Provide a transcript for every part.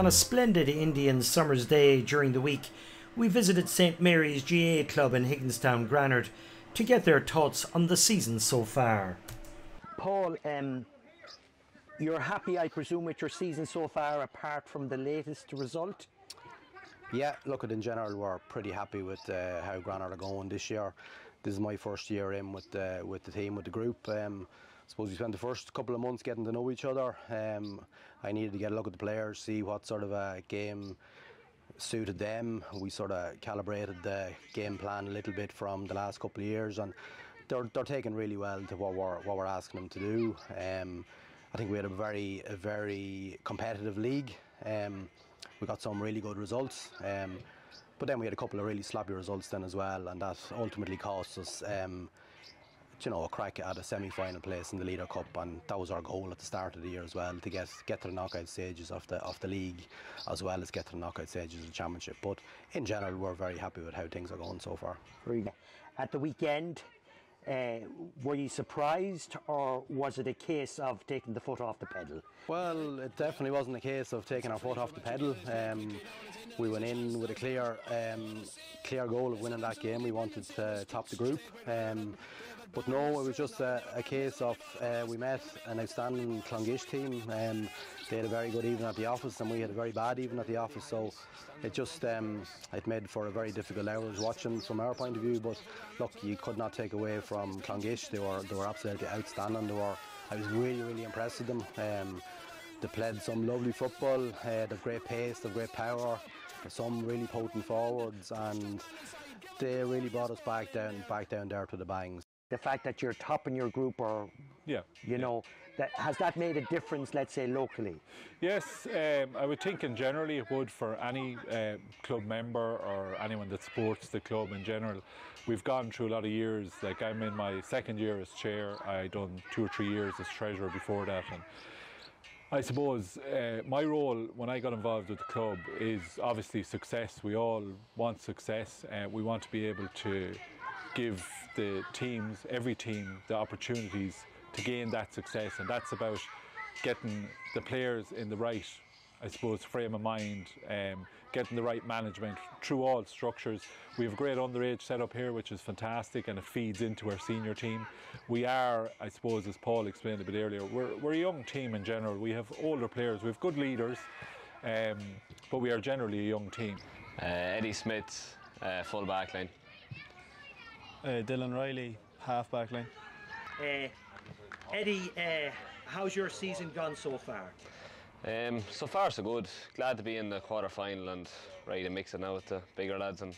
On a splendid Indian summer's day during the week, we visited St Mary's GAA Club in Higginstown Granard to get their thoughts on the season so far. Paul, um, you're happy, I presume, with your season so far, apart from the latest result? Yeah, look, at in general, we're pretty happy with uh, how Granard are going this year. This is my first year in with uh, with the team, with the group. Um, I suppose we spent the first couple of months getting to know each other. Um, I needed to get a look at the players, see what sort of a game suited them. We sort of calibrated the game plan a little bit from the last couple of years, and they're, they're taking really well to what we're what we're asking them to do. Um, I think we had a very a very competitive league. Um, we got some really good results. Um, but then we had a couple of really sloppy results then as well, and that ultimately cost us, um, you know, a crack at a semi-final place in the Leader Cup, and that was our goal at the start of the year as well to get get to the knockout stages of the of the league, as well as get to the knockout stages of the championship. But in general, we're very happy with how things are going so far. At the weekend, uh, were you surprised, or was it a case of taking the foot off the pedal? Well, it definitely wasn't a case of taking our foot off the pedal. Um, we went in with a clear, um, clear goal of winning that game. We wanted to top the group. Um, but no, it was just a, a case of uh, we met an outstanding Clonguish team. Um, they had a very good evening at the office, and we had a very bad evening at the office. So it just um, it made for a very difficult hours watching from our point of view. But look, you could not take away from Clonguish. They were they were absolutely outstanding. They were I was really really impressed with them. Um, they played some lovely football. Uh, they've great pace, they've great power. Some really potent forwards, and they really brought us back down back down there to the bangs the fact that you're top in your group or yeah. you know that has that made a difference let's say locally? Yes um, i would think in generally it would for any uh, club member or anyone that supports the club in general. We've gone through a lot of years like i'm in my second year as chair. I done two or three years as treasurer before that. And I suppose uh, my role when I got involved with the club is obviously success. We all want success. Uh, we want to be able to give the teams, every team, the opportunities to gain that success, and that's about getting the players in the right, I suppose, frame of mind, um, getting the right management through all structures. We have a great underage setup here, which is fantastic, and it feeds into our senior team. We are, I suppose, as Paul explained a bit earlier, we're, we're a young team in general. We have older players, we have good leaders, um, but we are generally a young team. Uh, Eddie Smith, uh, full back line. Uh, Dylan Riley, half back line. Uh, Eddie, uh, how's your season gone so far? Um, so far, so good. Glad to be in the quarter final and ready to mix it now with the bigger lads and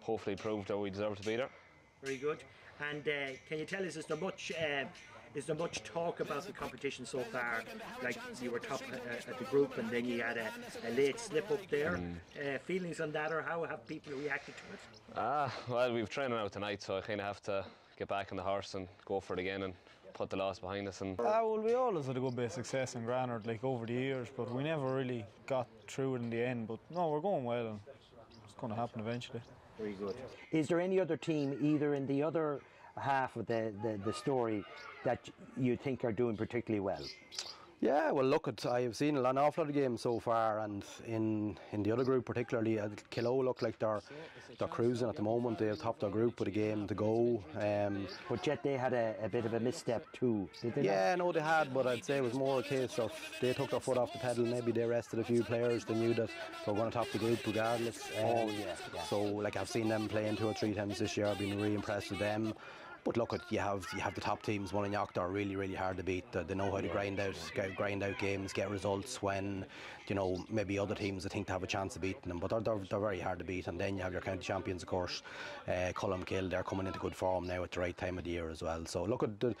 hopefully prove that we deserve to be there. Very good. And uh, can you tell us, is there much uh, is there much talk about the competition so far? Like you were top uh, at the group and then you had a, a late slip up there. Mm. Uh, feelings on that, or how have people reacted to it? Ah, well, we've training out tonight, so I kind of have to get back on the horse and go for it again and put the loss behind us. And ah, well, we always had a good bit of success in Granard, like over the years, but we never really got through it in the end. But no, we're going well, and it's going to happen eventually. Very good. Is there any other team, either in the other half of the, the, the story that you think are doing particularly well? Yeah, well, look, at, I've seen an awful lot of games so far, and in in the other group, particularly, uh, Killoe look like they're they're cruising at the moment. They've topped their group with a game to go. Um, but yet they had a, a, bit of a misstep too. yeah, no, they had, but I'd say it was more a case of they took their foot off the pedal. Maybe they rested a few players. They knew that they were going to top the group regardless. Um, oh yeah, yeah. So, like I've seen them playing two or three times this year. I've been really impressed with them. But look, at you have you have the top teams. One in York are really really hard to beat. They know how to grind out grind out games, get results when you know maybe other teams I think they have a chance of beating them. But they're, they're, they're very hard to beat. And then you have your county champions, of course, uh, Colmcille. They're coming into good form now at the right time of the year as well. So look at the,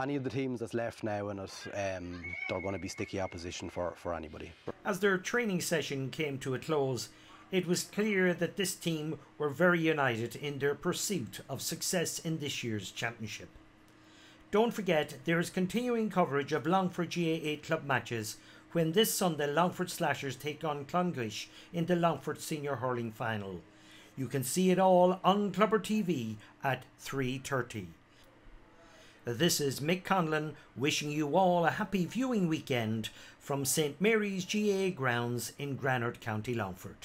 any of the teams that's left now, and um, they're going to be sticky opposition for for anybody. As their training session came to a close it was clear that this team were very united in their pursuit of success in this year's championship. Don't forget, there is continuing coverage of Longford GAA club matches when this Sunday Longford Slashers take on Clonguish in the Longford Senior Hurling Final. You can see it all on Clubber TV at 3.30. This is Mick Conlon wishing you all a happy viewing weekend from St Mary's GAA grounds in Granard, County Longford.